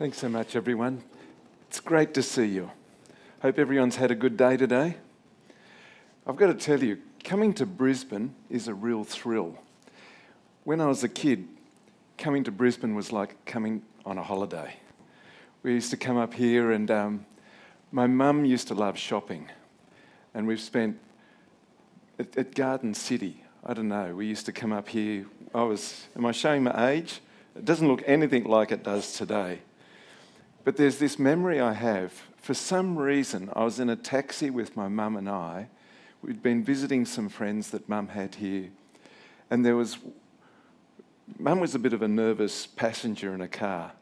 Thanks so much, everyone. It's great to see you. Hope everyone's had a good day today. I've got to tell you, coming to Brisbane is a real thrill. When I was a kid, coming to Brisbane was like coming on a holiday. We used to come up here, and um, my mum used to love shopping. And we've spent at, at Garden City, I don't know, we used to come up here. I was, am I showing my age? It doesn't look anything like it does today. But there's this memory I have. For some reason, I was in a taxi with my mum and I. We'd been visiting some friends that mum had here. And there was, mum was a bit of a nervous passenger in a car.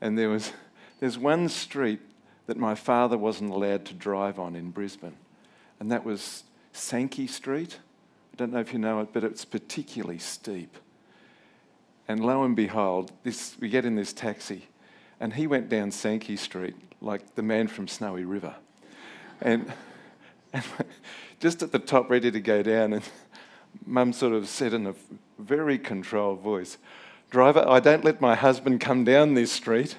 And there was, there's one street that my father wasn't allowed to drive on in Brisbane. And that was Sankey Street. I don't know if you know it, but it's particularly steep. And lo and behold, this, we get in this taxi, and he went down Sankey Street like the man from Snowy River. And, and just at the top, ready to go down, and mum sort of said in a very controlled voice, Driver, I don't let my husband come down this street.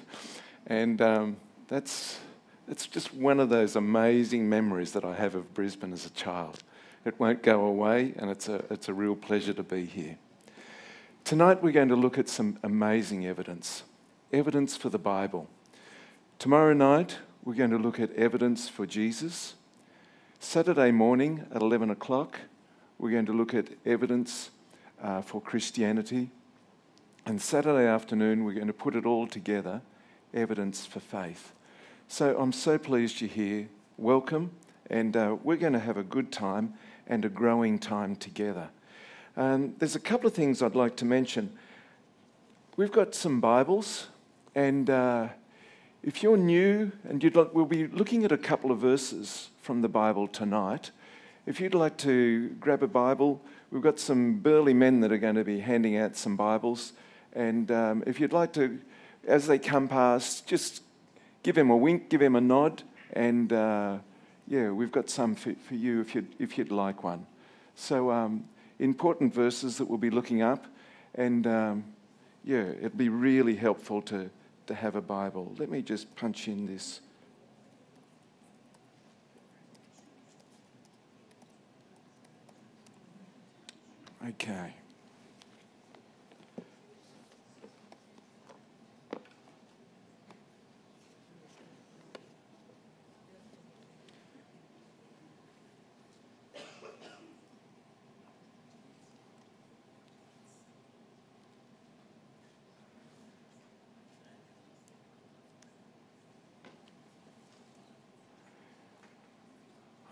And um, that's, that's just one of those amazing memories that I have of Brisbane as a child. It won't go away, and it's a, it's a real pleasure to be here. Tonight, we're going to look at some amazing evidence evidence for the Bible. Tomorrow night, we're going to look at evidence for Jesus. Saturday morning at 11 o'clock, we're going to look at evidence uh, for Christianity. And Saturday afternoon, we're going to put it all together evidence for faith. So I'm so pleased you're here. Welcome. And uh, we're going to have a good time and a growing time together. There's a couple of things I'd like to mention. We've got some Bibles and uh, if you're new and you'd like, we'll be looking at a couple of verses from the Bible tonight. If you'd like to grab a Bible, we've got some burly men that are going to be handing out some Bibles. And um, if you'd like to, as they come past, just give them a wink, give them a nod, and uh, yeah, we've got some for, for, you if you'd, if you'd like one. So, um, important verses that we'll be looking up, and um, yeah, it'd be really helpful to to have a Bible. Let me just punch in this. Okay.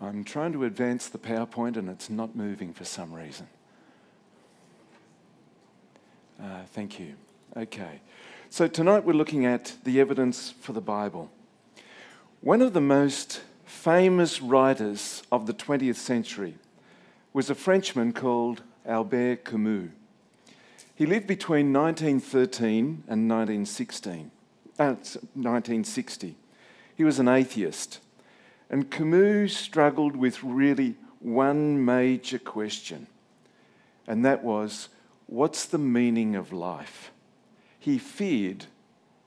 I'm trying to advance the PowerPoint and it's not moving for some reason. Uh, thank you. Okay. So tonight we're looking at the evidence for the Bible. One of the most famous writers of the 20th century was a Frenchman called Albert Camus. He lived between 1913 and 1916, uh, 1960. He was an atheist. And Camus struggled with really one major question, and that was what's the meaning of life? He feared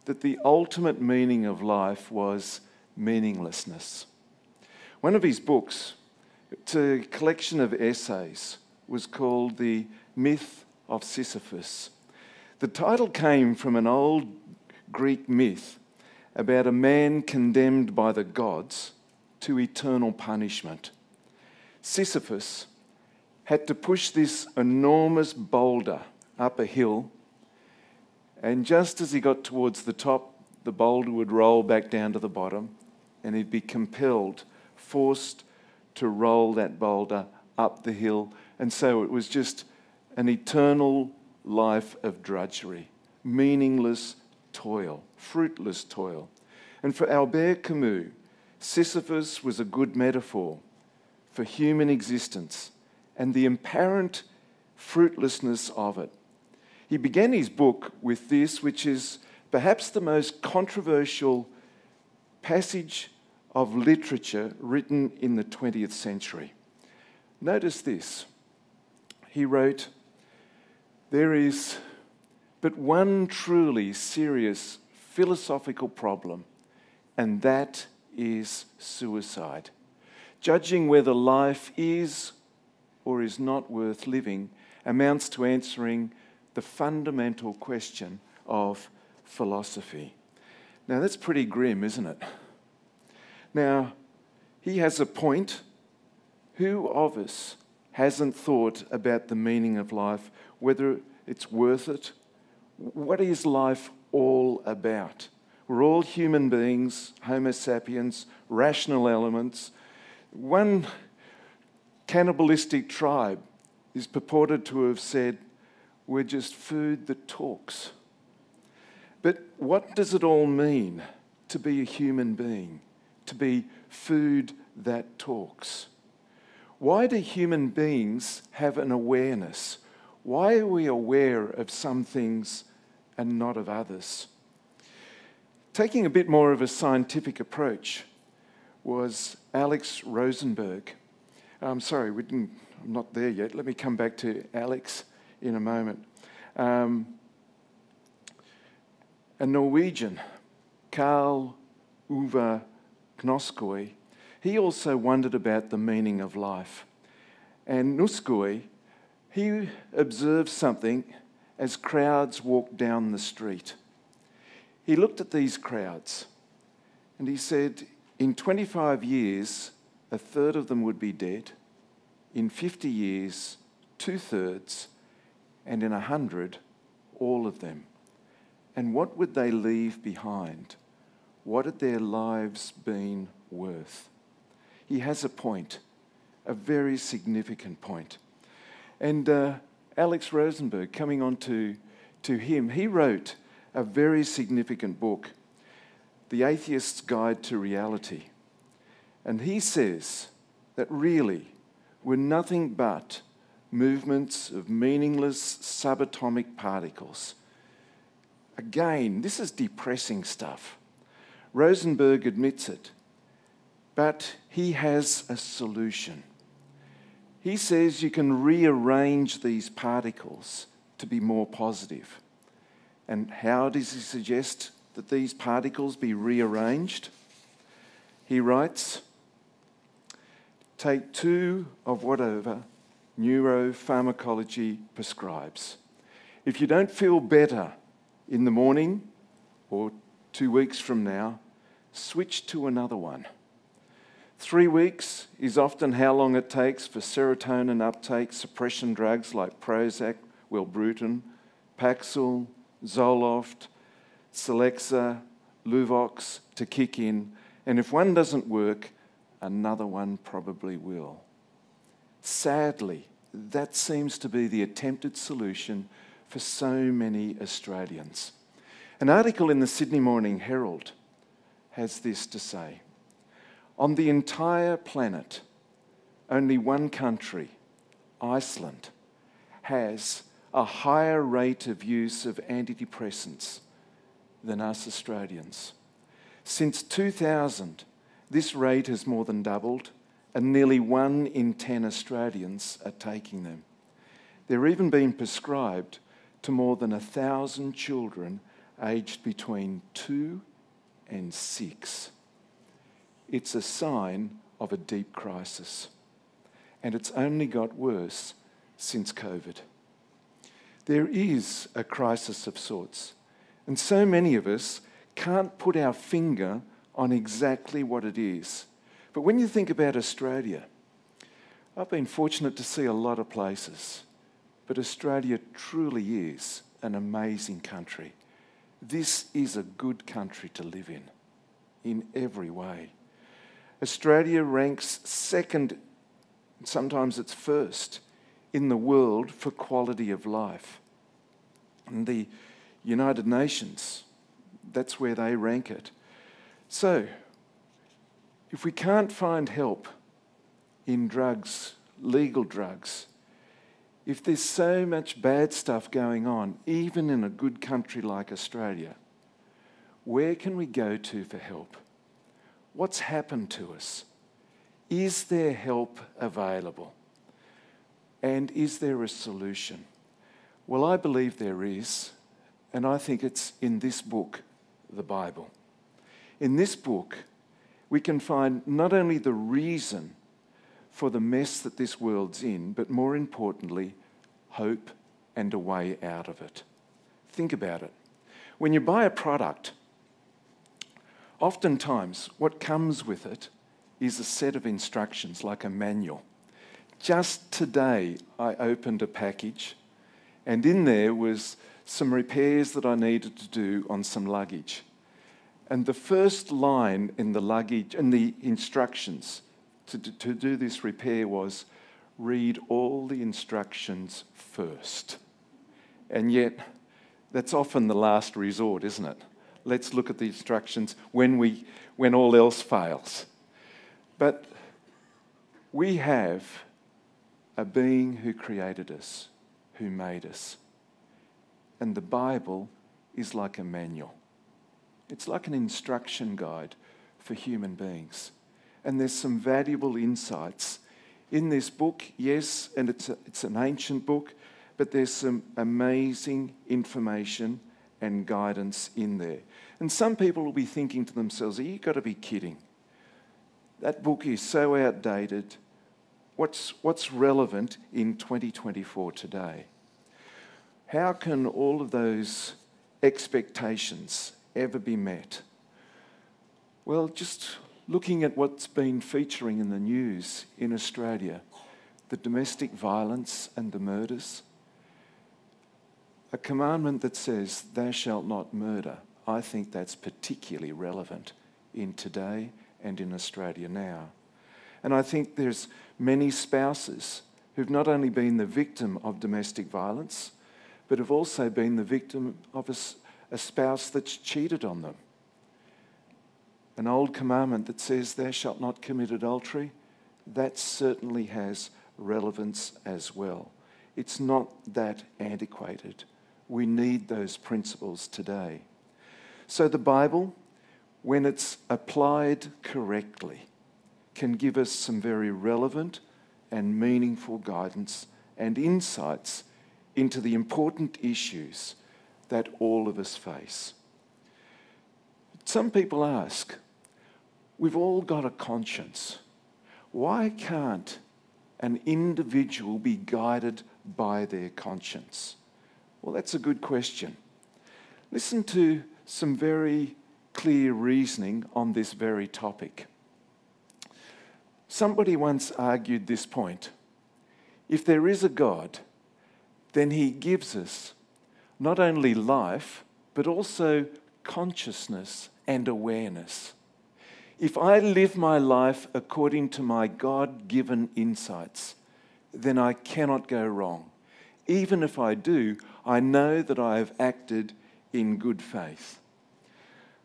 that the ultimate meaning of life was meaninglessness. One of his books, it's a collection of essays, was called The Myth of Sisyphus. The title came from an old Greek myth about a man condemned by the gods to eternal punishment. Sisyphus had to push this enormous boulder up a hill, and just as he got towards the top, the boulder would roll back down to the bottom, and he'd be compelled, forced to roll that boulder up the hill. And so it was just an eternal life of drudgery, meaningless toil, fruitless toil. And for Albert Camus, Sisyphus was a good metaphor for human existence and the apparent fruitlessness of it. He began his book with this, which is perhaps the most controversial passage of literature written in the 20th century. Notice this. He wrote, There is but one truly serious philosophical problem, and that is suicide. Judging whether life is or is not worth living amounts to answering the fundamental question of philosophy. Now, that's pretty grim, isn't it? Now, he has a point. Who of us hasn't thought about the meaning of life, whether it's worth it? What is life all about? We're all human beings, Homo sapiens, rational elements. One cannibalistic tribe is purported to have said, We're just food that talks. But what does it all mean to be a human being, to be food that talks? Why do human beings have an awareness? Why are we aware of some things and not of others? Taking a bit more of a scientific approach was Alex Rosenberg. I'm sorry, we didn't, I'm not there yet. Let me come back to Alex in a moment. Um, a Norwegian, Karl Ove Knausgård, he also wondered about the meaning of life. And Knausgård, he observed something as crowds walked down the street. He looked at these crowds and he said, In 25 years, a third of them would be dead. In 50 years, two thirds. And in a 100, all of them. And what would they leave behind? What had their lives been worth? He has a point, a very significant point. And uh, Alex Rosenberg, coming on to, to him, he wrote a very significant book, The Atheist's Guide to Reality. And he says that really we're nothing but movements of meaningless subatomic particles. Again, this is depressing stuff. Rosenberg admits it, but he has a solution. He says you can rearrange these particles to be more positive. And how does he suggest that these particles be rearranged? He writes Take two of whatever neuropharmacology prescribes. If you don't feel better in the morning or two weeks from now, switch to another one. Three weeks is often how long it takes for serotonin uptake suppression drugs like Prozac, Wellbutrin, Paxil, Zoloft, Celexa, Luvox to kick in, and if one doesn't work, another one probably will. Sadly, that seems to be the attempted solution for so many Australians. An article in the Sydney Morning Herald has this to say On the entire planet, only one country, Iceland, has a higher rate of use of antidepressants than us Australians. Since 2000, this rate has more than doubled, and nearly one in 10 Australians are taking them. They're even being prescribed to more than a thousand children aged between two and six. It's a sign of a deep crisis, and it's only got worse since COVID there is a crisis of sorts. And so many of us can't put our finger on exactly what it is. But when you think about Australia, I've been fortunate to see a lot of places, but Australia truly is an amazing country. This is a good country to live in, in every way. Australia ranks second, sometimes it's first, in the world for quality of life. And the United Nations, that's where they rank it. So, if we can't find help in drugs, legal drugs, if there's so much bad stuff going on, even in a good country like Australia, where can we go to for help? What's happened to us? Is there help available? And is there a solution? Well, I believe there is, and I think it's in this book the Bible. In this book, we can find not only the reason for the mess that this world's in, but more importantly, hope and a way out of it. Think about it. When you buy a product, oftentimes what comes with it is a set of instructions, like a manual. Just today, I opened a package, and in there was some repairs that I needed to do on some luggage. And the first line in the luggage, in the instructions to, to do this repair was read all the instructions first. And yet, that's often the last resort, isn't it? Let's look at the instructions when, we, when all else fails. But we have a being who created us, who made us. And the Bible is like a manual. It's like an instruction guide for human beings. And there's some valuable insights in this book, yes, and it's, a, it's an ancient book, but there's some amazing information and guidance in there. And some people will be thinking to themselves, Are you got to be kidding? That book is so outdated. What's, what's relevant in 2024 today? How can all of those expectations ever be met? Well, just looking at what's been featuring in the news in Australia the domestic violence and the murders. A commandment that says, Thou shalt not murder, I think that's particularly relevant in today and in Australia now. And I think there's many spouses who've not only been the victim of domestic violence, but have also been the victim of a, a spouse that's cheated on them. An old commandment that says, Thou shalt not commit adultery, that certainly has relevance as well. It's not that antiquated. We need those principles today. So the Bible, when it's applied correctly, can give us some very relevant and meaningful guidance and insights into the important issues that all of us face. Some people ask, we've all got a conscience. Why can't an individual be guided by their conscience? Well, that's a good question. Listen to some very clear reasoning on this very topic. Somebody once argued this point if there is a God, then he gives us not only life, but also consciousness and awareness. If I live my life according to my God given insights, then I cannot go wrong. Even if I do, I know that I have acted in good faith.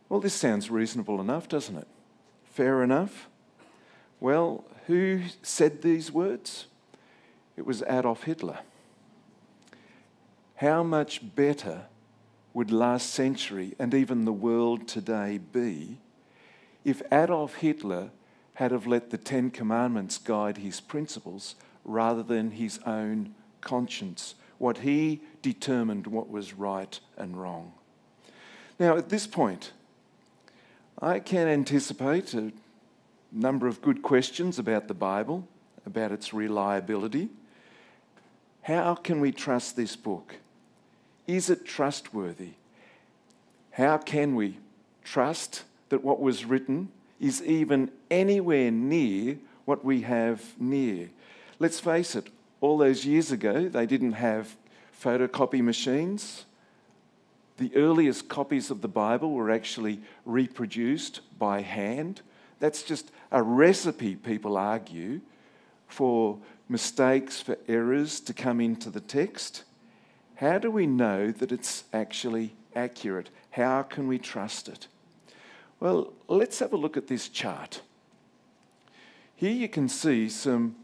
Well, this sounds reasonable enough, doesn't it? Fair enough? Well, who said these words? It was Adolf Hitler. How much better would last century and even the world today be if Adolf Hitler had have let the Ten Commandments guide his principles rather than his own conscience, what he determined what was right and wrong. Now, at this point, I can anticipate number of good questions about the Bible, about its reliability. How can we trust this book? Is it trustworthy? How can we trust that what was written is even anywhere near what we have near? Let's face it, all those years ago, they didn't have photocopy machines. The earliest copies of the Bible were actually reproduced by hand. That's just a recipe, people argue, for mistakes, for errors to come into the text. How do we know that it's actually accurate? How can we trust it? Well, let's have a look at this chart. Here you can see some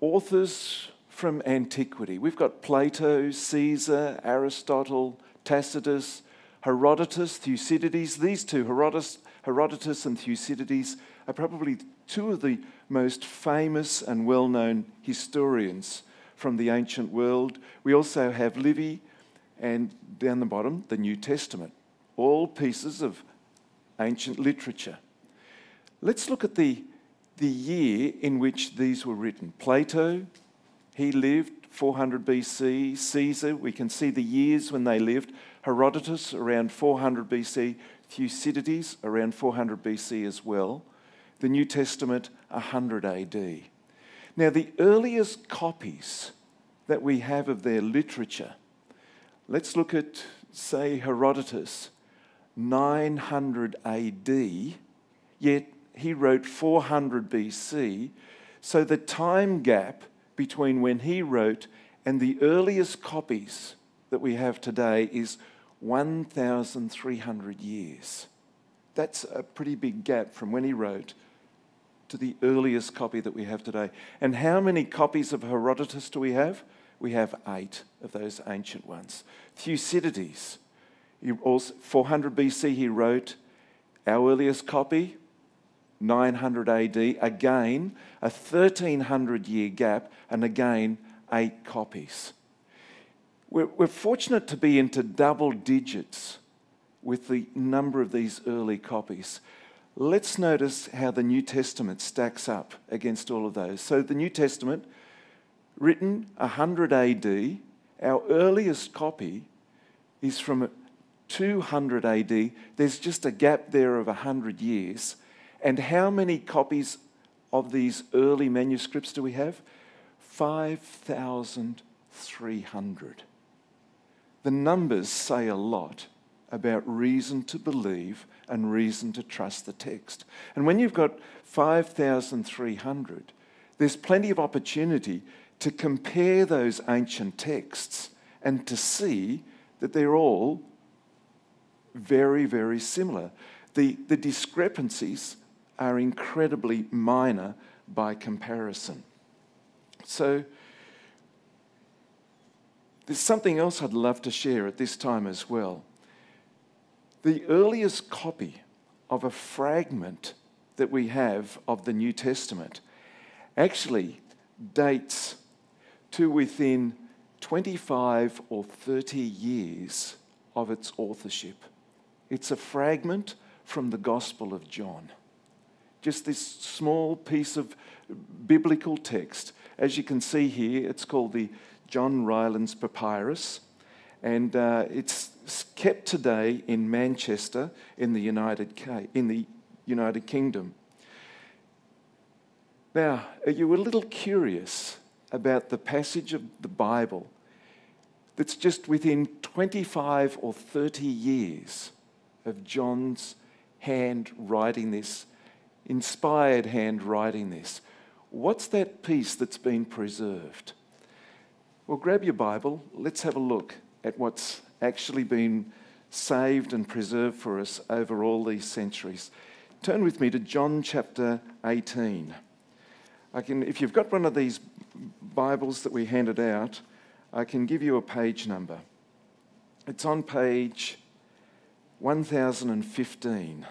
authors from antiquity. We've got Plato, Caesar, Aristotle, Tacitus, Herodotus, Thucydides. These two, Herodotus, Herodotus and Thucydides, are probably two of the most famous and well known historians from the ancient world. We also have Livy and down the bottom, the New Testament, all pieces of ancient literature. Let's look at the, the year in which these were written. Plato, he lived 400 BC. Caesar, we can see the years when they lived. Herodotus, around 400 BC. Thucydides, around 400 BC as well. The New Testament, 100 AD. Now, the earliest copies that we have of their literature, let's look at, say, Herodotus, 900 AD, yet he wrote 400 BC. So the time gap between when he wrote and the earliest copies that we have today is 1,300 years. That's a pretty big gap from when he wrote to the earliest copy that we have today. And how many copies of Herodotus do we have? We have eight of those ancient ones. Thucydides, also, 400 BC, he wrote our earliest copy, 900 AD, again, a 1300 year gap, and again, eight copies. We're, we're fortunate to be into double digits with the number of these early copies. Let's notice how the New Testament stacks up against all of those. So, the New Testament, written 100 AD, our earliest copy is from 200 AD. There's just a gap there of 100 years. And how many copies of these early manuscripts do we have? 5,300. The numbers say a lot about reason to believe and reason to trust the text. And when you've got 5,300, there's plenty of opportunity to compare those ancient texts and to see that they're all very, very similar. The, the discrepancies are incredibly minor by comparison. So, there's something else I'd love to share at this time as well. The earliest copy of a fragment that we have of the New Testament actually dates to within 25 or 30 years of its authorship. It's a fragment from the Gospel of John. Just this small piece of biblical text. As you can see here, it's called the John Rylands Papyrus, and uh, it's kept today in Manchester in the United, K- in the United Kingdom. Now, are you a little curious about the passage of the Bible that's just within 25 or 30 years of John's hand writing this, inspired hand writing this. What's that piece that's been preserved? Well, grab your Bible. Let's have a look at what's actually been saved and preserved for us over all these centuries. Turn with me to John chapter 18. I can, if you've got one of these Bibles that we handed out, I can give you a page number. It's on page 1015.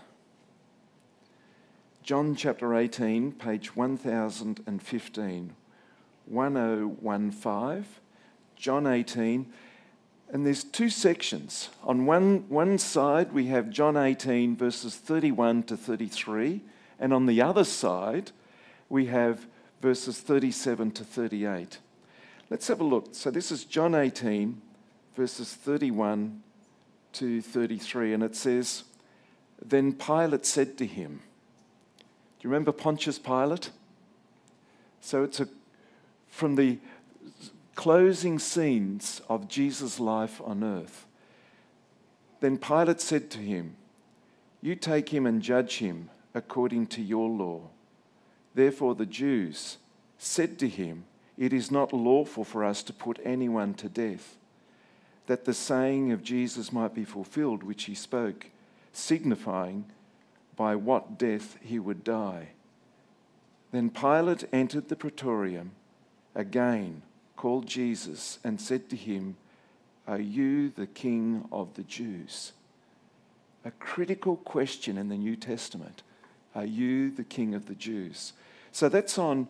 John chapter 18, page 1015. 1015. John 18. And there's two sections. On one, one side, we have John 18, verses 31 to 33. And on the other side, we have verses 37 to 38. Let's have a look. So this is John 18, verses 31 to 33, and it says, Then Pilate said to him, Do you remember Pontius Pilate? So it's a, from the closing scenes of Jesus' life on earth. Then Pilate said to him, You take him and judge him according to your law. Therefore the Jews said to him, It is not lawful for us to put anyone to death that the saying of Jesus might be fulfilled, which he spoke, signifying by what death he would die. Then Pilate entered the praetorium, again called Jesus, and said to him, Are you the king of the Jews? A critical question in the New Testament. Are you the king of the Jews? So that's on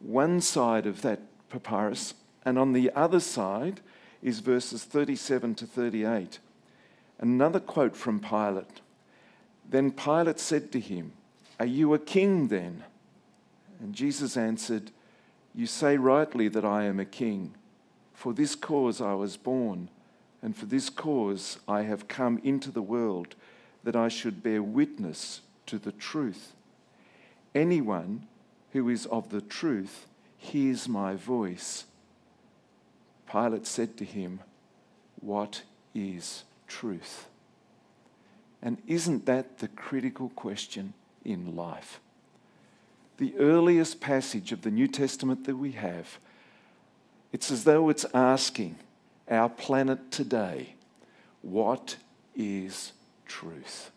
one side of that papyrus, and on the other side, is verses 37 to 38. Another quote from Pilate. Then Pilate said to him, Are you a king then? And Jesus answered, You say rightly that I am a king. For this cause I was born, and for this cause I have come into the world, that I should bear witness to the truth. Anyone who is of the truth hears my voice. Pilate said to him, What is truth? And isn't that the critical question in life? The earliest passage of the New Testament that we have, it's as though it's asking our planet today, What is truth?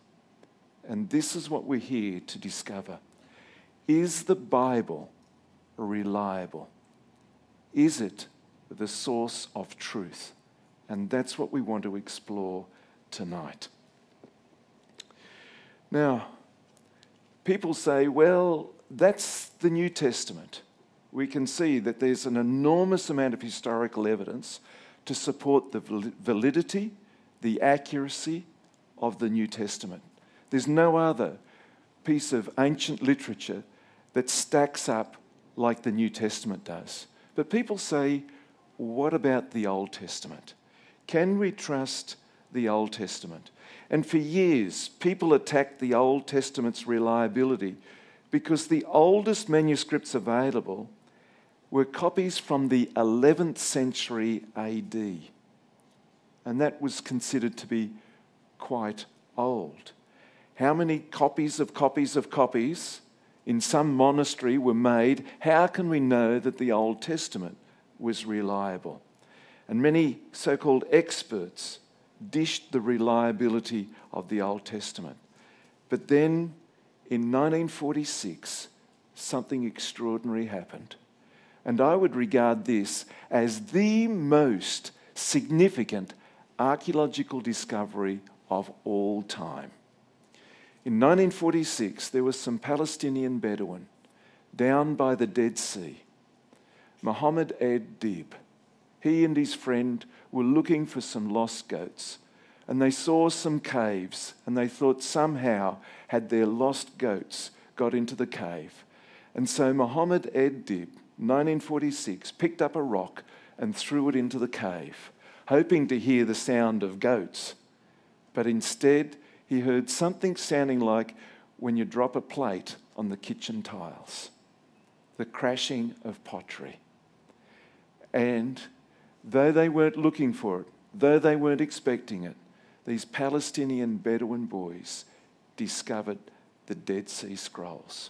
And this is what we're here to discover. Is the Bible reliable? Is it the source of truth? And that's what we want to explore tonight. Now, people say, well, that's the New Testament. We can see that there's an enormous amount of historical evidence to support the validity, the accuracy of the New Testament. There's no other piece of ancient literature that stacks up like the New Testament does. But people say, what about the Old Testament? Can we trust the Old Testament? And for years, people attacked the Old Testament's reliability because the oldest manuscripts available were copies from the 11th century AD. And that was considered to be quite old. How many copies of copies of copies in some monastery were made? How can we know that the Old Testament was reliable? And many so called experts dished the reliability of the Old Testament. But then in 1946, something extraordinary happened. And I would regard this as the most significant archaeological discovery of all time. In 1946, there was some Palestinian Bedouin down by the Dead Sea. Muhammad Ed Dib, he and his friend were looking for some lost goats and they saw some caves and they thought somehow had their lost goats got into the cave. And so Muhammad Ed Dib, 1946, picked up a rock and threw it into the cave, hoping to hear the sound of goats. But instead, he heard something sounding like when you drop a plate on the kitchen tiles, the crashing of pottery. And though they weren't looking for it, though they weren't expecting it, these Palestinian Bedouin boys discovered the Dead Sea Scrolls.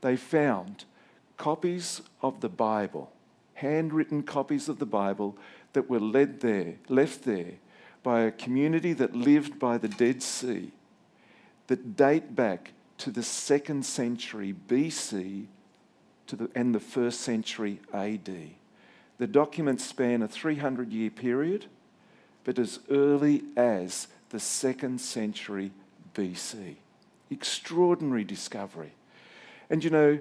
They found copies of the Bible, handwritten copies of the Bible that were led there, left there by a community that lived by the Dead Sea that date back to the second century BC to the, and the first century AD. The documents span a 300 year period but as early as the second century BC. Extraordinary discovery. And you know,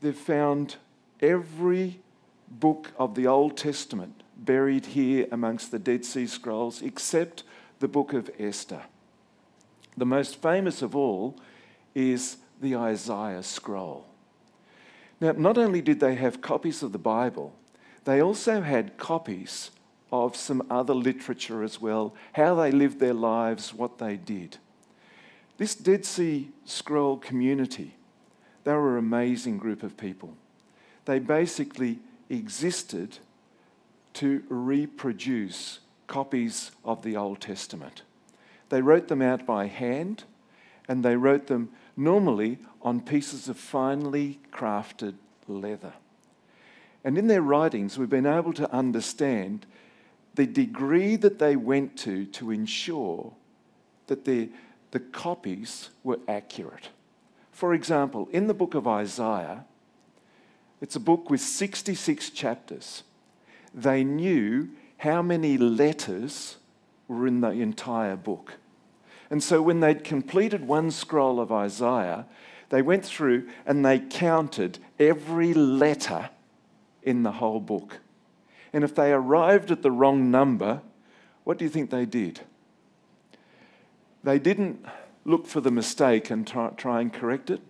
they've found every book of the Old Testament buried here amongst the Dead Sea Scrolls except the book of Esther. The most famous of all is the Isaiah scroll. Now, not only did they have copies of the Bible, they also had copies of some other literature as well, how they lived their lives, what they did. This Dead Sea Scroll community, they were an amazing group of people. They basically existed to reproduce copies of the Old Testament. They wrote them out by hand, and they wrote them normally on pieces of finely crafted leather. And in their writings, we've been able to understand the degree that they went to to ensure that the, the copies were accurate. For example, in the book of Isaiah, it's a book with 66 chapters. They knew how many letters were in the entire book. And so when they'd completed one scroll of Isaiah, they went through and they counted every letter in the whole book. And if they arrived at the wrong number, what do you think they did? They didn't look for the mistake and try, and correct it.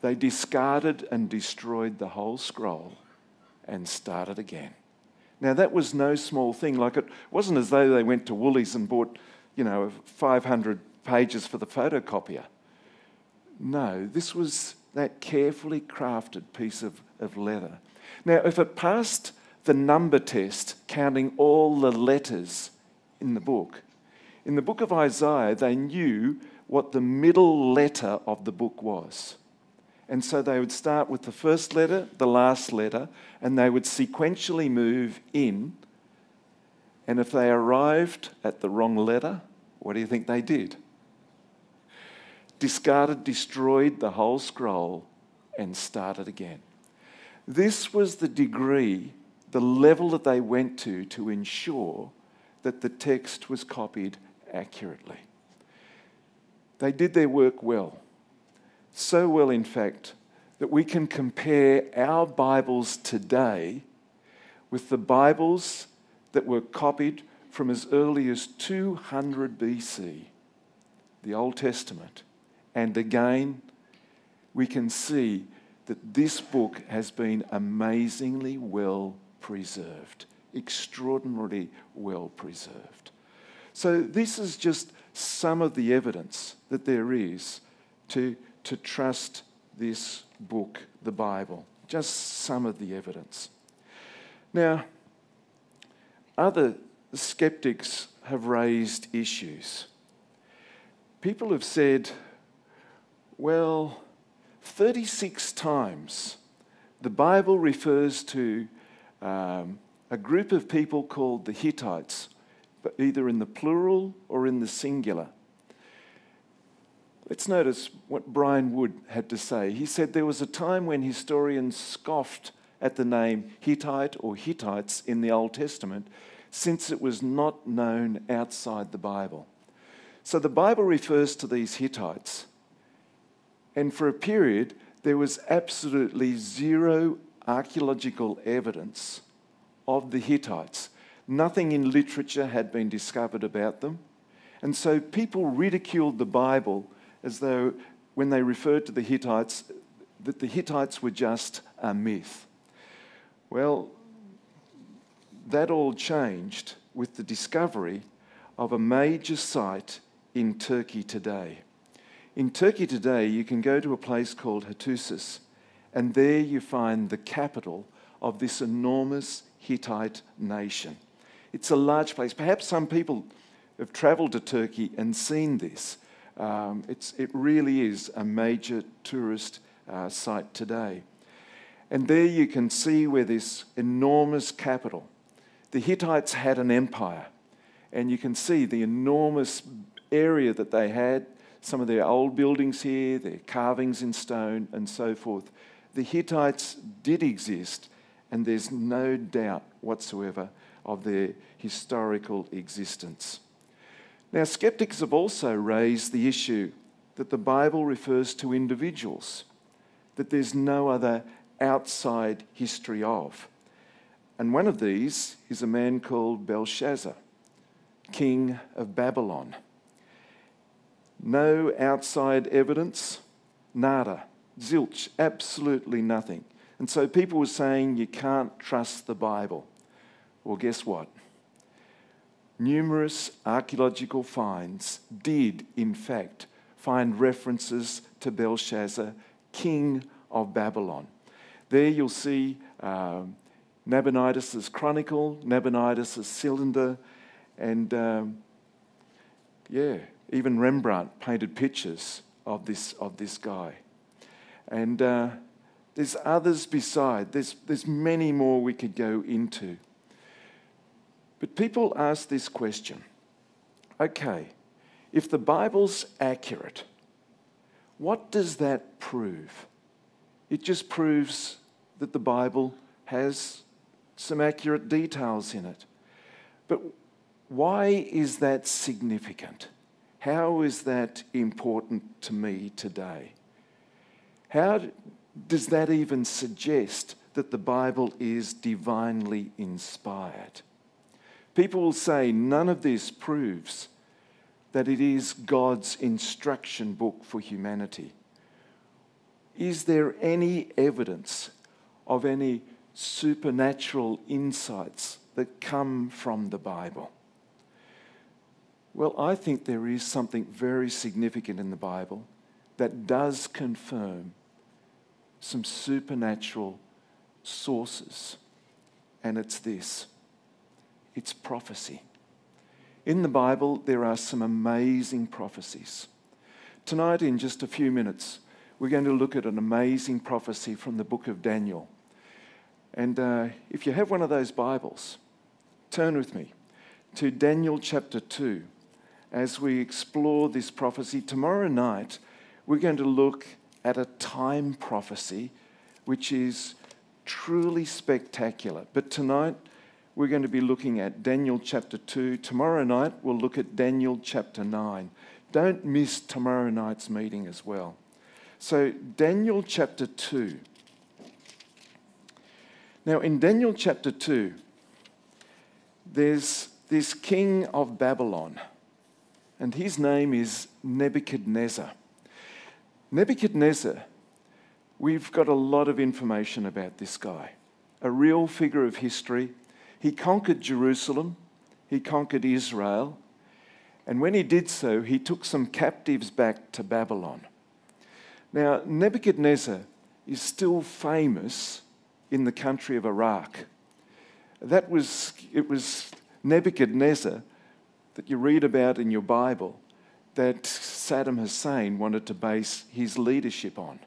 They discarded and destroyed the whole scroll and started again. Now, that was no small thing. Like, it wasn't as though they went to Woolies and bought, you know, 500 pages for the photocopier. No, this was that carefully crafted piece of, of leather. Now, if it passed the number test, counting all the letters in the book, in the book of Isaiah, they knew what the middle letter of the book was. And so they would start with the first letter, the last letter, and they would sequentially move in. And if they arrived at the wrong letter, what do you think they did? Discarded, destroyed the whole scroll, and started again. This was the degree, the level that they went to to ensure that the text was copied accurately. They did their work well. So well, in fact, that we can compare our Bibles today with the Bibles that were copied from as early as 200 BC, the Old Testament. And again, we can see that this book has been amazingly well preserved, extraordinarily well preserved. So, this is just some of the evidence that there is to to trust this book, the Bible. Just some of the evidence. Now, other skeptics have raised issues. People have said, well, 36 times the Bible refers to um, a group of people called the Hittites, but either in the plural or in the singular. Let's notice what Bryant Wood had to say. He said there was a time when historians scoffed at the name Hittite or Hittites in the Old Testament since it was not known outside the Bible. So the Bible refers to these Hittites. And for a period, there was absolutely zero archaeological evidence of the Hittites. Nothing in literature had been discovered about them. And so people ridiculed the Bible as though when they referred to the Hittites, that the Hittites were just a myth. Well, that all changed with the discovery of a major site in Turkey today. In Turkey today, you can go to a place called Hattusas, and there you find the capital of this enormous Hittite nation. It's a large place. Perhaps some people have travelled to Turkey and seen this. Um, it really is a major tourist uh, site today. And there you can see where this enormous capital, the Hittites had an empire, and you can see the enormous area that they had, some of their old buildings here, their carvings in stone, and so forth. The Hittites did exist, and there's no doubt whatsoever of their historical existence. Now, skeptics have also raised the issue that the Bible refers to individuals, that there's no other outside history of. And one of these is a man called Belshazzar, king of Babylon. No outside evidence, nada, zilch, absolutely nothing. And so people were saying you can't trust the Bible. Well, guess what? numerous archaeological finds did, in fact, find references to Belshazzar, king of Babylon. There you'll see um, Nabonidus' chronicle, Nabonidus' cylinder, and um, yeah, even Rembrandt painted pictures of this, of this guy. And uh, there's others beside, there's, there's many more we could go into. But people ask this question okay, if the Bible's accurate, what does that prove? It just proves that the Bible has some accurate details in it. But why is that significant? How is that important to me today? How does that even suggest that the Bible is divinely inspired? People will say none of this proves that it is God's instruction book for humanity? Is there any evidence of any supernatural insights that come from the Bible? Well, I think there is something very significant in the Bible that does confirm some supernatural sources, and it's this it's prophecy. In the Bible, there are some amazing prophecies. Tonight, in just a few minutes, we're going to look at an amazing prophecy from the book of Daniel. And uh, if you have one of those Bibles, turn with me to Daniel chapter 2 as we explore this prophecy. Tomorrow night, we're going to look at a time prophecy which is truly spectacular. But tonight, we're going to be looking at Daniel chapter 2. Tomorrow night, we'll look at Daniel chapter 9. Don't miss tomorrow night's meeting as well. So, Daniel chapter 2. Now, in Daniel chapter 2, there's this king of Babylon, and his name is Nebuchadnezzar. Nebuchadnezzar, we've got a lot of information about this guy, a real figure of history he conquered Jerusalem, he conquered Israel, and when he did so, he took some captives back to Babylon. Now, Nebuchadnezzar is still famous in the country of Iraq. That was, it was Nebuchadnezzar that you read about in your Bible that Saddam Hussein wanted to base his leadership on.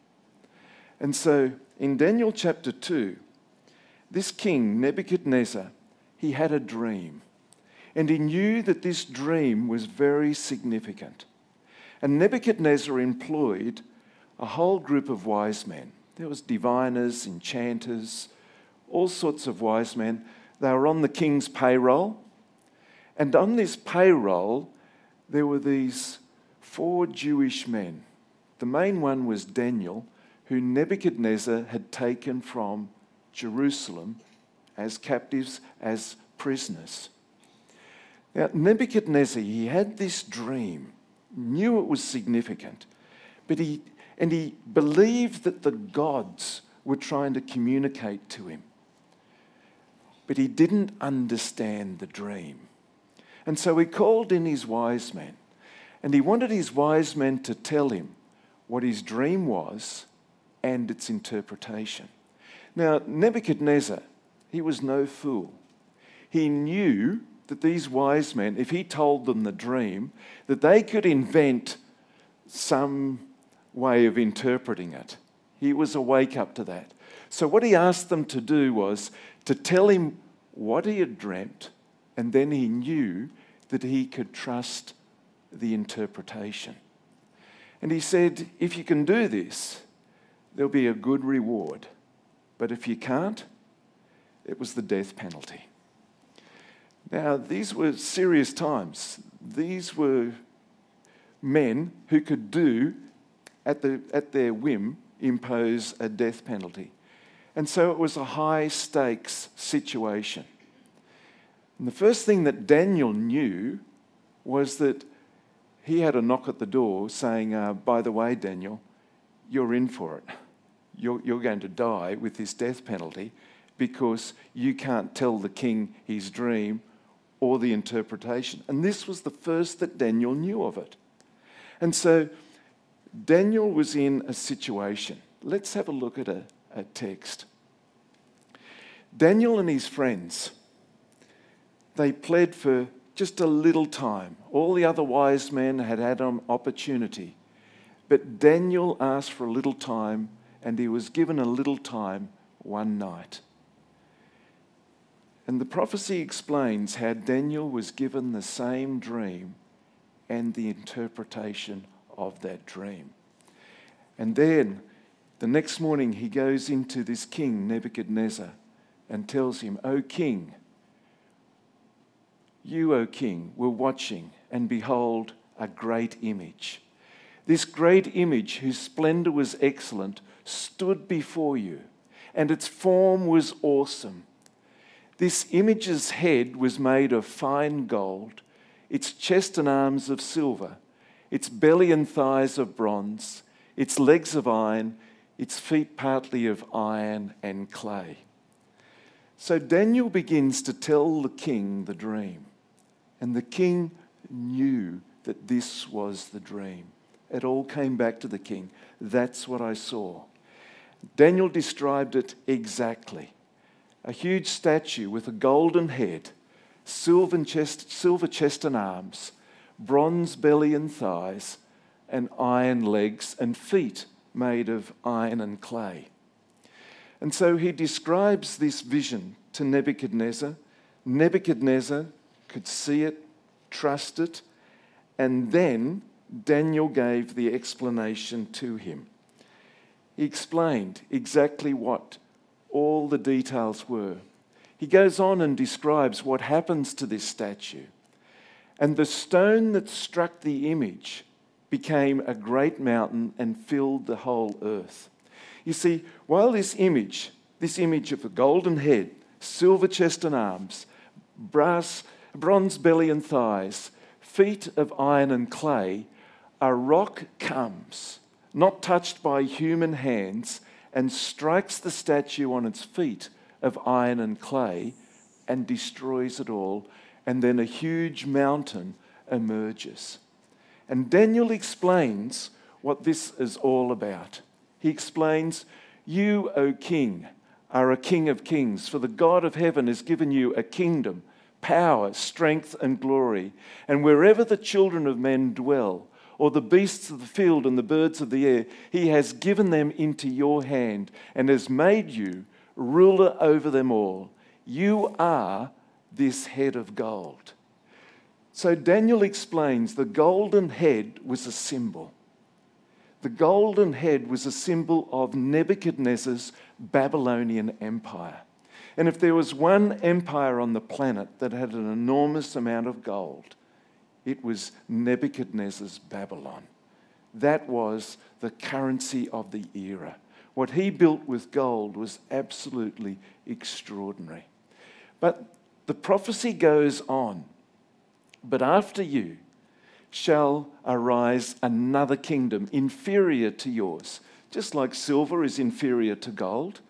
And so in Daniel chapter 2, this king, Nebuchadnezzar, he had a dream. And he knew that this dream was very significant. And Nebuchadnezzar employed a whole group of wise men. There was diviners, enchanters, all sorts of wise men. They were on the king's payroll. And on this payroll, there were these four Jewish men. The main one was Daniel, who Nebuchadnezzar had taken from Jerusalem as captives, as prisoners. Now, Nebuchadnezzar, he had this dream, knew it was significant, but he, and he believed that the gods were trying to communicate to him. But he didn't understand the dream. And so he called in his wise men, and he wanted his wise men to tell him what his dream was and its interpretation. Now, Nebuchadnezzar, he was no fool. He knew that these wise men, if he told them the dream, that they could invent some way of interpreting it. He was awake up to that. So, what he asked them to do was to tell him what he had dreamt, and then he knew that he could trust the interpretation. And he said, If you can do this, there'll be a good reward. But if you can't, it was the death penalty. Now, these were serious times. These were men who could do, at, the, at their whim, impose a death penalty. And so it was a high stakes situation. And the first thing that Daniel knew was that he had a knock at the door saying, uh, By the way, Daniel, you're in for it. You're, you're going to die with this death penalty because you can't tell the king his dream or the interpretation. And this was the first that Daniel knew of it. And so Daniel was in a situation. Let's have a look at a, a text. Daniel and his friends, they pled for just a little time. All the other wise men had had an opportunity. But Daniel asked for a little time, and he was given a little time one night. And the prophecy explains how Daniel was given the same dream and the interpretation of that dream. And then the next morning he goes into this king, Nebuchadnezzar, and tells him, O king, you, O king, were watching, and behold, a great image. This great image, whose splendor was excellent, stood before you, and its form was awesome. This image's head was made of fine gold. its chest and arms of silver, its belly and thighs of bronze, its legs of iron, its feet partly of iron and clay. So Daniel begins to tell the king the dream, and the king knew that this was the dream. It all came back to the king. That's what I saw. Daniel described it exactly a huge statue with a golden head, silver chest, silver chest and arms, bronze belly and thighs, and iron legs and feet made of iron and clay. And so he describes this vision to Nebuchadnezzar. Nebuchadnezzar could see it, trust it, and then Daniel gave the explanation to him. He explained exactly what all the details were. He goes on and describes what happens to this statue. And the stone that struck the image became a great mountain and filled the whole earth. You see, while this image, this image of a golden head, silver chest and arms, brass, bronze belly and thighs, feet of iron and clay, a rock comes, not touched by human hands, and strikes the statue on its feet of iron and clay and destroys it all. And then a huge mountain emerges. And Daniel explains what this is all about. He explains, You, O king, are a king of kings, for the God of heaven has given you a kingdom, power, strength, and glory. And wherever the children of men dwell, or the beasts of the field and the birds of the air. He has given them into your hand and has made you ruler over them all. You are this head of gold. So Daniel explains the golden head was a symbol. The golden head was a symbol of Nebuchadnezzar's Babylonian empire. And if there was one empire on the planet that had an enormous amount of gold, it was Nebuchadnezzar's Babylon. That was the currency of the era. What he built with gold was absolutely extraordinary. But the prophecy goes on. But after you shall arise another kingdom inferior to yours, just like silver is inferior to gold.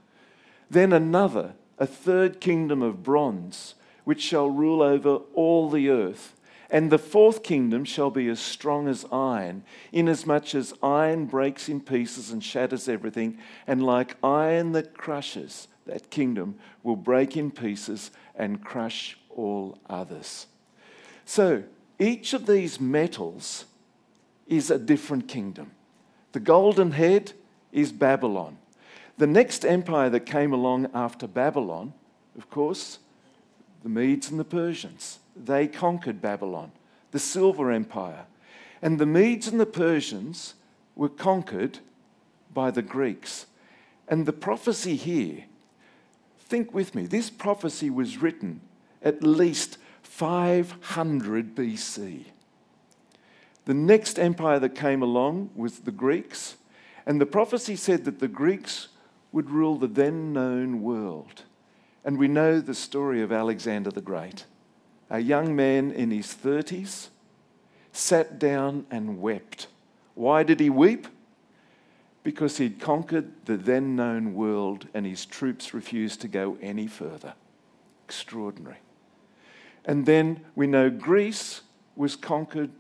Then another, a third kingdom of bronze, which shall rule over all the earth. And the fourth kingdom shall be as strong as iron, inasmuch as iron breaks in pieces and shatters everything, and like iron that crushes, that kingdom will break in pieces and crush all others. So, each of these metals is a different kingdom. The golden head is Babylon. The next empire that came along after Babylon, of course, the Medes and the Persians they conquered Babylon, the Silver Empire. And the Medes and the Persians were conquered by the Greeks. And the prophecy here, think with me, this prophecy was written at least 500 BC. The next empire that came along was the Greeks, and the prophecy said that the Greeks would rule the then known world. And we know the story of Alexander the Great a young man in his 30s, sat down and wept. Why did he weep? Because he'd conquered the then known world and his troops refused to go any further. Extraordinary. And then we know Greece was conquered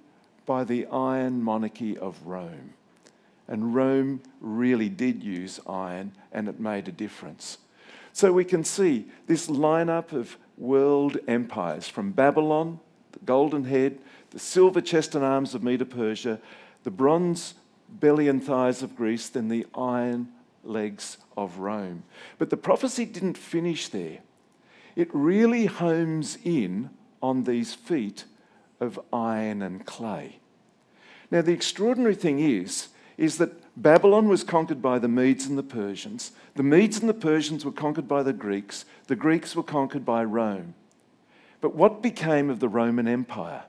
by the iron monarchy of Rome. And Rome really did use iron and it made a difference. So we can see this lineup of world empires from Babylon, the golden head, the silver chest and arms of Medo Persia, the bronze belly and thighs of Greece, then the iron legs of Rome. But the prophecy didn't finish there. It really homes in on these feet of iron and clay. Now, the extraordinary thing is, is that Babylon was conquered by the Medes and the Persians. The Medes and the Persians were conquered by the Greeks. The Greeks were conquered by Rome. But what became of the Roman Empire?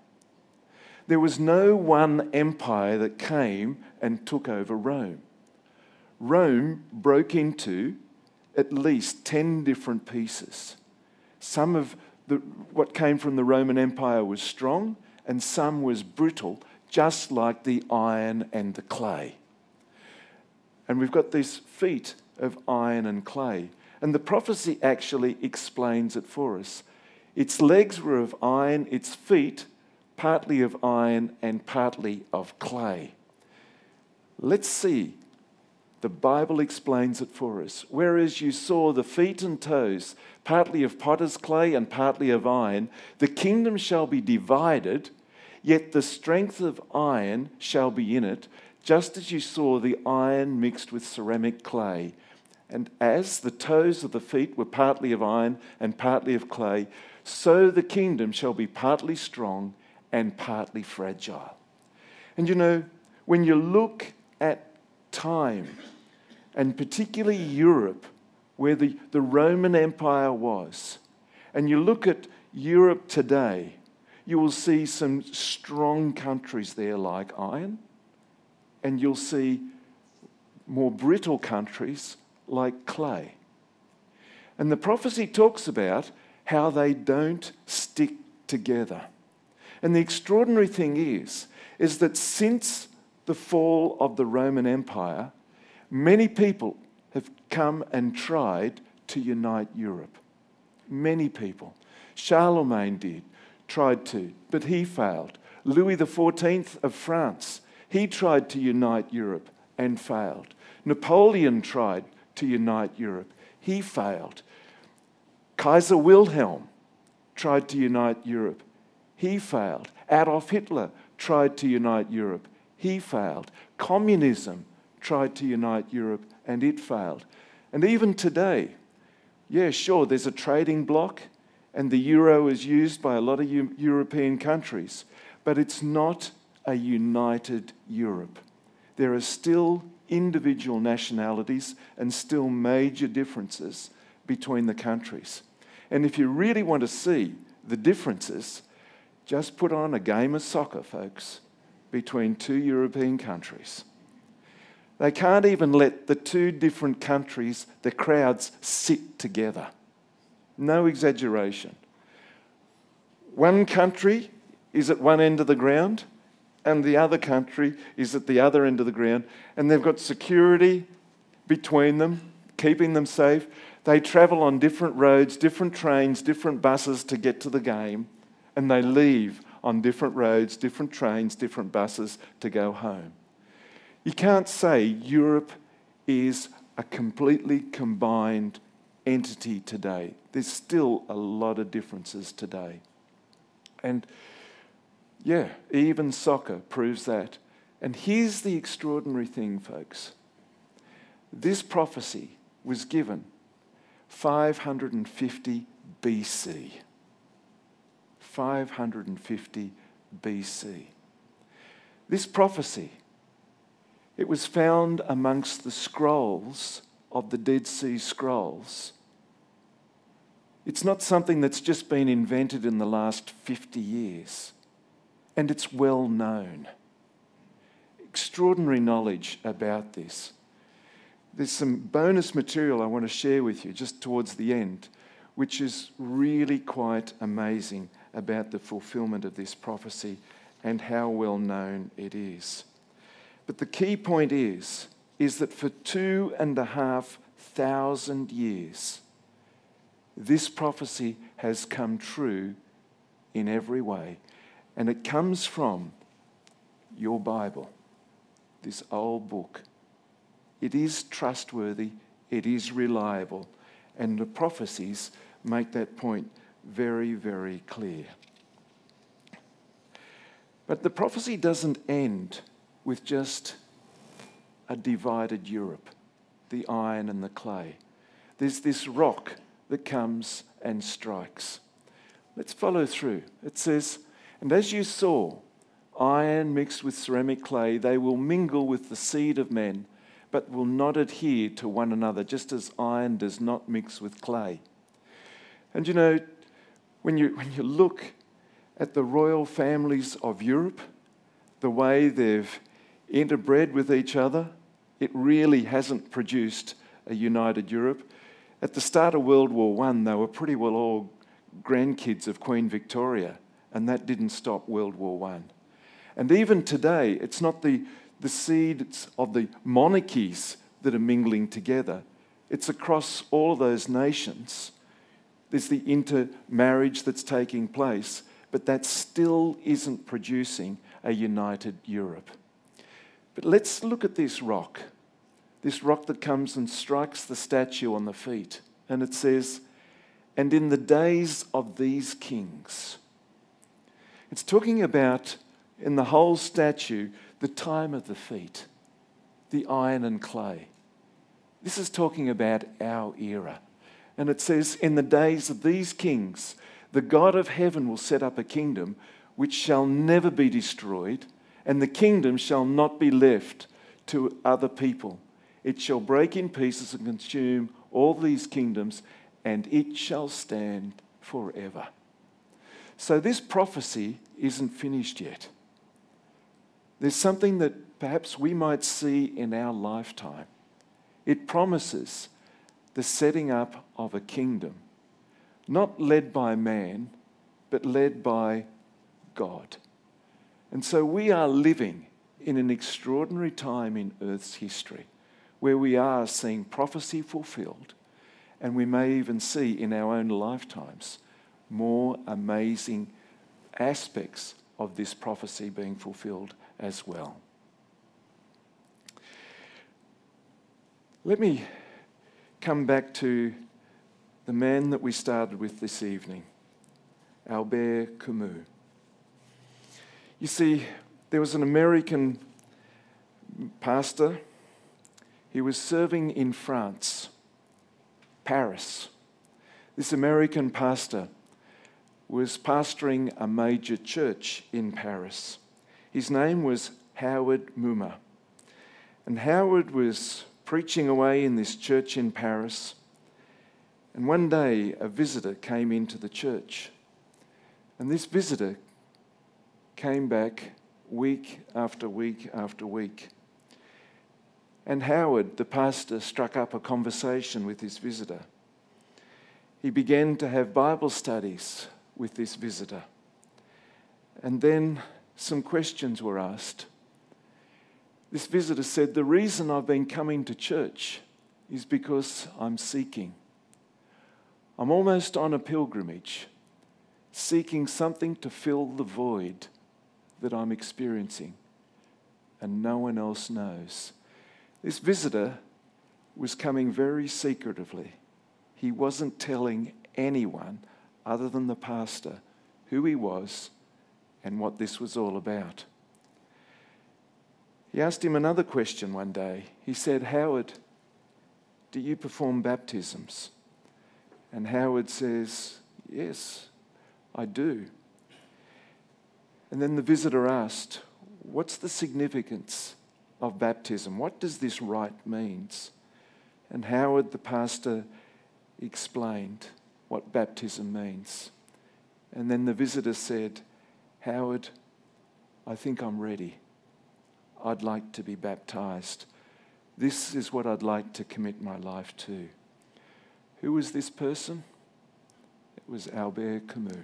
There was no one empire that came and took over Rome. Rome broke into at least 10 different pieces. Some of the, what came from the Roman Empire was strong, and some was brittle, just like the iron and the clay. And we've got these feet of iron and clay. And the prophecy actually explains it for us. Its legs were of iron, its feet partly of iron and partly of clay. Let's see. The Bible explains it for us. Whereas you saw the feet and toes, partly of potter's clay and partly of iron, the kingdom shall be divided, yet the strength of iron shall be in it, just as you saw the iron mixed with ceramic clay. And as the toes of the feet were partly of iron and partly of clay, so the kingdom shall be partly strong and partly fragile. And you know, when you look at time, and particularly Europe, where the, the Roman Empire was, and you look at Europe today, you will see some strong countries there like iron, and you'll see more brittle countries like clay. And the prophecy talks about how they don't stick together. And the extraordinary thing is, is that since the fall of the Roman Empire, many people have come and tried to unite Europe. Many people. Charlemagne did, tried to, but he failed. Louis XIV of France, he tried to unite Europe and failed. Napoleon tried to unite Europe, he failed. Kaiser Wilhelm tried to unite Europe, he failed. Adolf Hitler tried to unite Europe, he failed. Communism tried to unite Europe and it failed. And even today, yeah, sure, there's a trading bloc and the euro is used by a lot of European countries, but it's not a united Europe. There are still individual nationalities and still major differences between the countries. And if you really want to see the differences, just put on a game of soccer, folks, between two European countries. They can't even let the two different countries, the crowds, sit together. No exaggeration. One country is at one end of the ground, and the other country is at the other end of the ground, and they've got security between them, keeping them safe. They travel on different roads, different trains, different buses to get to the game and they leave on different roads, different trains, different buses to go home. You can't say Europe is a completely combined entity today. There's still a lot of differences today. And yeah, even soccer proves that. And here's the extraordinary thing, folks this prophecy was given 550 BC. 550 BC. This prophecy, it was found amongst the scrolls of the Dead Sea Scrolls. It's not something that's just been invented in the last 50 years, and it's well known. Extraordinary knowledge about this. There's some bonus material I want to share with you just towards the end, which is really quite amazing about the fulfillment of this prophecy and how well known it is. But the key point is, is that for two and a half thousand years, this prophecy has come true in every way. And it comes from your Bible, this old book. It is trustworthy, it is reliable, and the prophecies make that point very, very clear. But the prophecy doesn't end with just a divided Europe, the iron and the clay. There's this rock that comes and strikes. Let's follow through. It says, And as you saw, iron mixed with ceramic clay, they will mingle with the seed of men, but will not adhere to one another, just as iron does not mix with clay. And you know, when you, when you look at the royal families of Europe, the way they've interbred with each other, it really hasn't produced a united Europe. At the start of World War I, they were pretty well all grandkids of Queen Victoria, and that didn't stop World War I. And even today, it's not the, the seeds of the monarchies that are mingling together, it's across all of those nations. There's the intermarriage that's taking place, but that still isn't producing a united Europe. But let's look at this rock, this rock that comes and strikes the statue on the feet. And it says, And in the days of these kings. It's talking about, in the whole statue, the time of the feet, the iron and clay. This is talking about our era. And it says, In the days of these kings, the God of heaven will set up a kingdom which shall never be destroyed, and the kingdom shall not be left to other people. It shall break in pieces and consume all these kingdoms, and it shall stand forever. So, this prophecy isn't finished yet. There's something that perhaps we might see in our lifetime. It promises the setting up of a kingdom, not led by man, but led by God. And so we are living in an extraordinary time in Earth's history where we are seeing prophecy fulfilled, and we may even see in our own lifetimes more amazing aspects of this prophecy being fulfilled as well. Let me come back to the man that we started with this evening, Albert Camus. You see, there was an American pastor he was serving in France, Paris. This American pastor was pastoring a major church in Paris. His name was Howard Mumma. And Howard was preaching away in this church in Paris. And one day, a visitor came into the church. And this visitor came back week after week after week. And Howard, the pastor, struck up a conversation with this visitor. He began to have Bible studies with this visitor. And then some questions were asked. This visitor said, The reason I've been coming to church is because I'm seeking. I'm almost on a pilgrimage, seeking something to fill the void that I'm experiencing, and no one else knows. This visitor was coming very secretively. He wasn't telling anyone other than the pastor who he was and what this was all about. He asked him another question one day. He said, Howard, do you perform baptisms? And Howard says, Yes, I do. And then the visitor asked, What's the significance of baptism. What does this rite means? And Howard, the pastor, explained what baptism means. And then the visitor said, Howard, I think I'm ready. I'd like to be baptized. This is what I'd like to commit my life to. Who was this person? It was Albert Camus,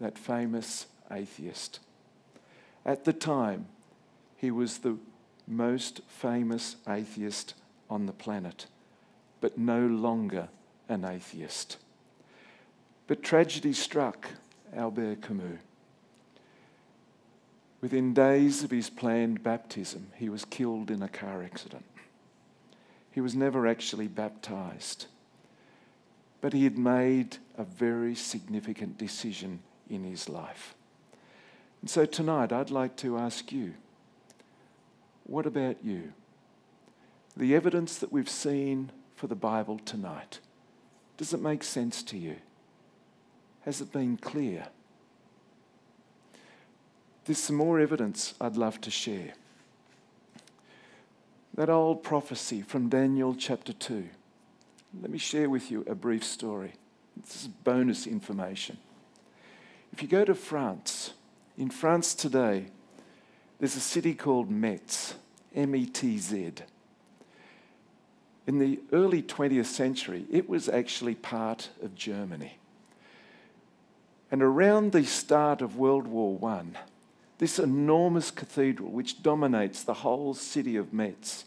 that famous atheist. At the time, he was the most famous atheist on the planet, but no longer an atheist. But tragedy struck Albert Camus. Within days of his planned baptism, he was killed in a car accident. He was never actually baptized, but he had made a very significant decision in his life. And so tonight, I'd like to ask you what about you? The evidence that we've seen for the Bible tonight, does it make sense to you? Has it been clear? There's some more evidence I'd love to share. That old prophecy from Daniel chapter 2. Let me share with you a brief story. This is bonus information. If you go to France, in France today, there's a city called Metz, M E T Z. In the early 20th century, it was actually part of Germany. And around the start of World War I, this enormous cathedral, which dominates the whole city of Metz,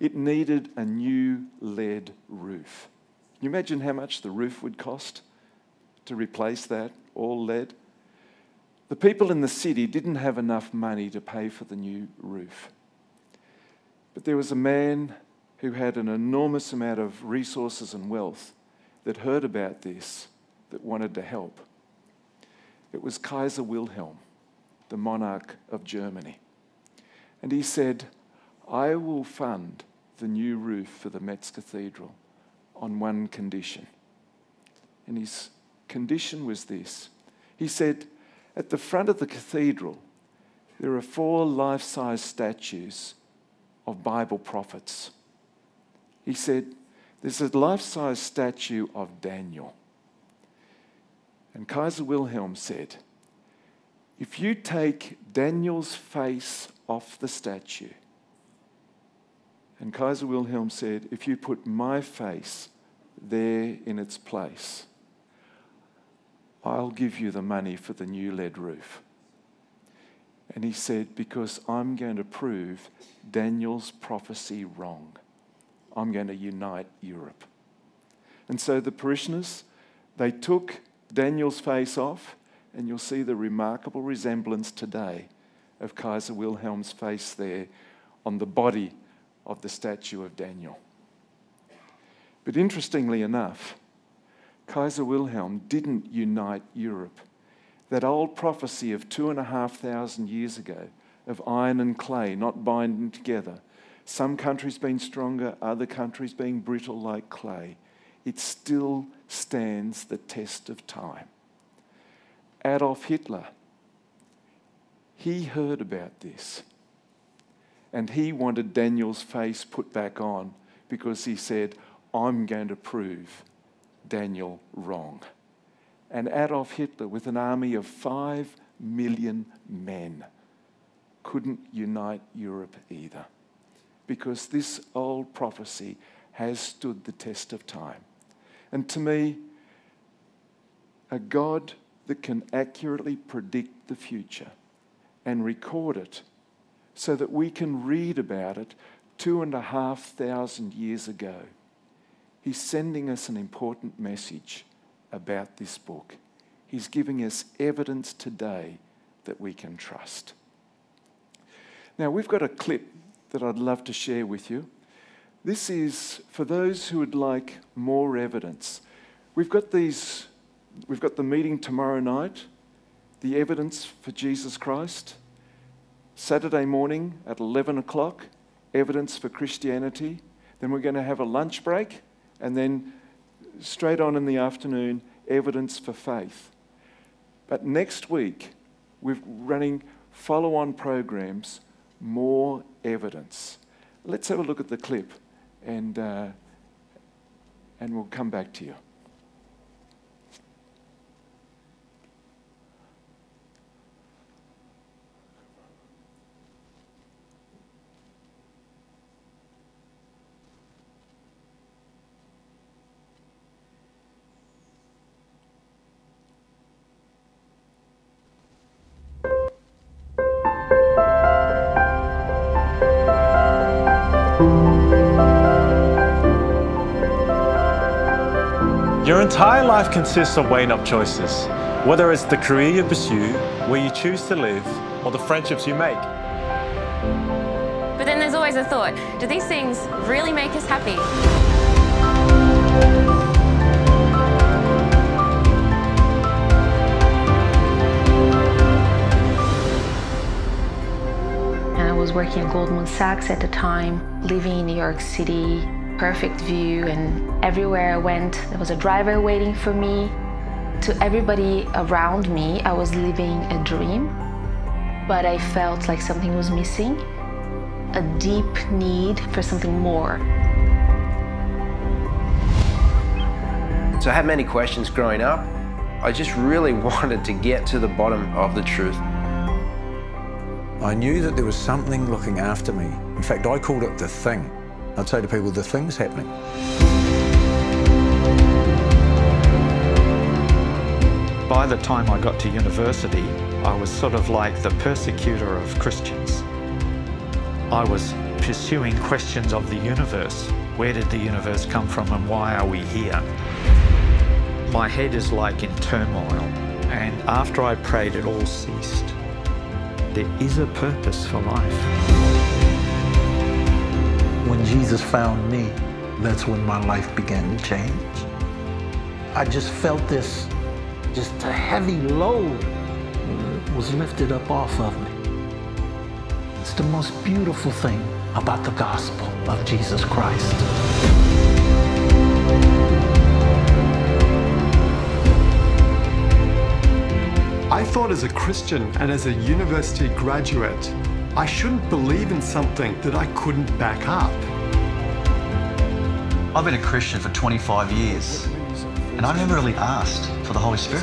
it needed a new lead roof. Can you imagine how much the roof would cost to replace that, all lead? The people in the city didn't have enough money to pay for the new roof. But there was a man who had an enormous amount of resources and wealth that heard about this, that wanted to help. It was Kaiser Wilhelm the monarch of Germany. And he said, I will fund the new roof for the Metz Cathedral on one condition. And his condition was this He said, At the front of the cathedral, there are four life size statues of Bible prophets. He said, There's a life size statue of Daniel. And Kaiser Wilhelm said, if you take Daniel's face off the statue, and Kaiser Wilhelm said, if you put my face there in its place, I'll give you the money for the new lead roof. And he said, because I'm going to prove Daniel's prophecy wrong. I'm going to unite Europe. And so the parishioners, they took Daniel's face off and you'll see the remarkable resemblance today of Kaiser Wilhelm's face there on the body of the statue of Daniel. But interestingly enough, Kaiser Wilhelm didn't unite Europe. That old prophecy of two and a half thousand years ago of iron and clay not binding together, some countries being stronger, other countries being brittle like clay, it still stands the test of time. Adolf Hitler, he heard about this. And he wanted Daniel's face put back on because he said, I'm going to prove Daniel wrong. And Adolf Hitler, with an army of five million men, couldn't unite Europe either because this old prophecy has stood the test of time. And to me, a God that can accurately predict the future and record it so that we can read about it two and a half thousand years ago. He's sending us an important message about this book. He's giving us evidence today that we can trust. Now, we've got a clip that I'd love to share with you. This is for those who would like more evidence. We've got these we've got the meeting tomorrow night, the evidence for Jesus Christ. Saturday morning at 11 o'clock, evidence for Christianity. Then we're going to have a lunch break, and then straight on in the afternoon, evidence for faith. But next week, we're running follow on programs, more evidence. Let's have a look at the clip, and, uh, and we'll come back to you. Entire life consists of weighing up choices, whether it's the career you pursue, where you choose to live, or the friendships you make. But then there's always a thought do these things really make us happy? And I was working at Goldman Sachs at the time, living in New York City, perfect view and everywhere I went there was a driver waiting for me. To everybody around me I was living a dream but I felt like something was missing, a deep need for something more. So I had many questions growing up. I just really wanted to get to the bottom of the truth. I knew that there was something looking after me. In fact, I called it the thing. I'd say to people, the thing's happening. by the time I got to university, I was sort of like the persecutor of Christians. I was pursuing questions of the universe. Where did the universe come from and why are we here? My head is like in turmoil, and after I prayed, it all ceased. There is a purpose for life. When Jesus found me, that's when my life began to change. I just felt this, just a heavy load was lifted up off of me. It's the most beautiful thing about the gospel of Jesus Christ. I thought as a Christian and as a university graduate, I shouldn't believe in something that I couldn't back up. I've been a Christian for 25 years, and I never really asked for the Holy Spirit.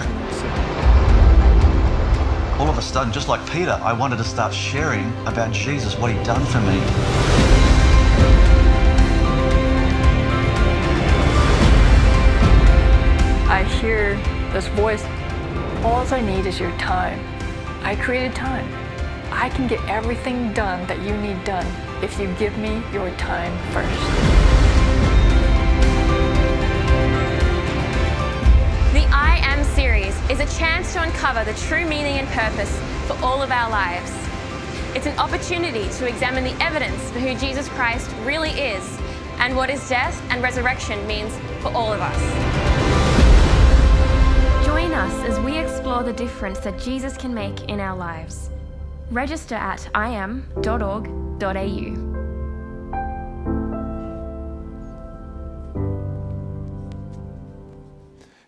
All of a sudden, just like Peter, I wanted to start sharing about Jesus, what he'd done for me. I hear this voice. All I need is your time. I created time. I can get everything done that you need done if you give me your time first. The I Am series is a chance to uncover the true meaning and purpose for all of our lives. It's an opportunity to examine the evidence for who Jesus Christ really is and what his death and resurrection means for all of us. Join us as we explore the difference that Jesus can make in our lives. Register at iam.org.au.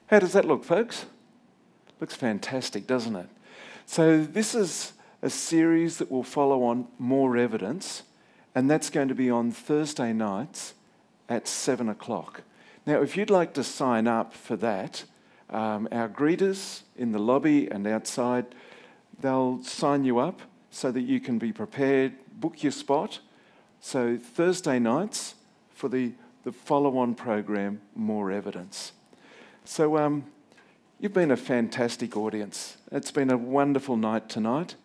How does that look, folks? Looks fantastic, doesn't it? So, this is a series that will follow on more evidence, and that's going to be on Thursday nights at 7 o'clock. Now, if you'd like to sign up for that, um, our greeters in the lobby and outside, they'll sign you up so that you can be prepared, book your spot. So, Thursday nights for the, the follow on program, More Evidence. So, um, you've been a fantastic audience. It's been a wonderful night tonight.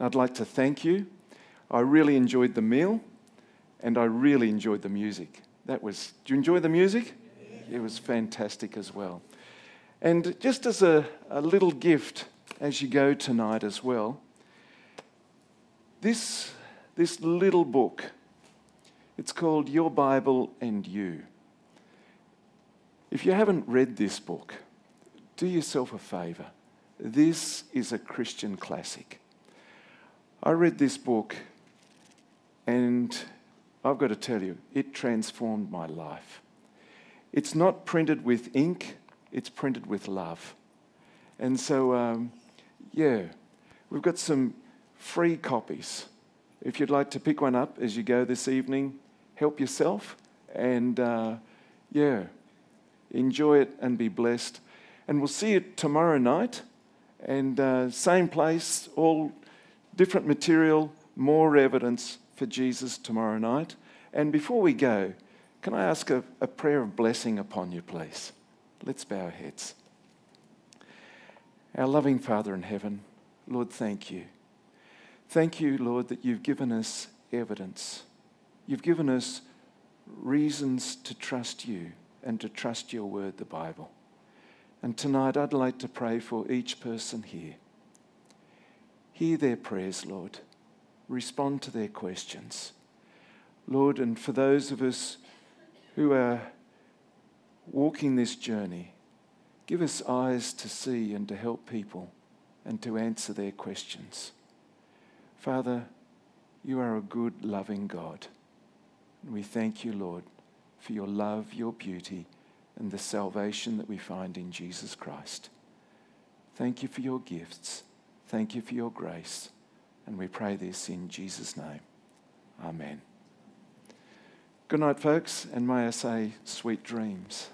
I'd like to thank you. I really enjoyed the meal and I really enjoyed the music. That was, do you enjoy the music? It was fantastic as well. And just as a, a little gift as you go tonight as well, this, this little book, it's called Your Bible and You. If you haven't read this book, do yourself a favour. This is a Christian classic. I read this book and I've got to tell you, it transformed my life. It's not printed with ink, it's printed with love. And so, um, yeah, we've got some free copies. If you'd like to pick one up as you go this evening, help yourself and, uh, yeah, enjoy it and be blessed. And we'll see you tomorrow night. And uh, same place, all different material, more evidence for Jesus tomorrow night. And before we go, can I ask a, a prayer of blessing upon you, please? Let's bow our heads. Our loving Father in heaven, Lord, thank you. Thank you, Lord, that you've given us evidence. You've given us reasons to trust you and to trust your word, the Bible. And tonight I'd like to pray for each person here. Hear their prayers, Lord. Respond to their questions. Lord, and for those of us who are walking this journey, give us eyes to see and to help people and to answer their questions. Father, you are a good, loving God. And we thank you, Lord, for your love, your beauty, and the salvation that we find in Jesus Christ. Thank you for your gifts. Thank you for your grace. And we pray this in Jesus' name. Amen. Good night, folks, and may I say sweet dreams.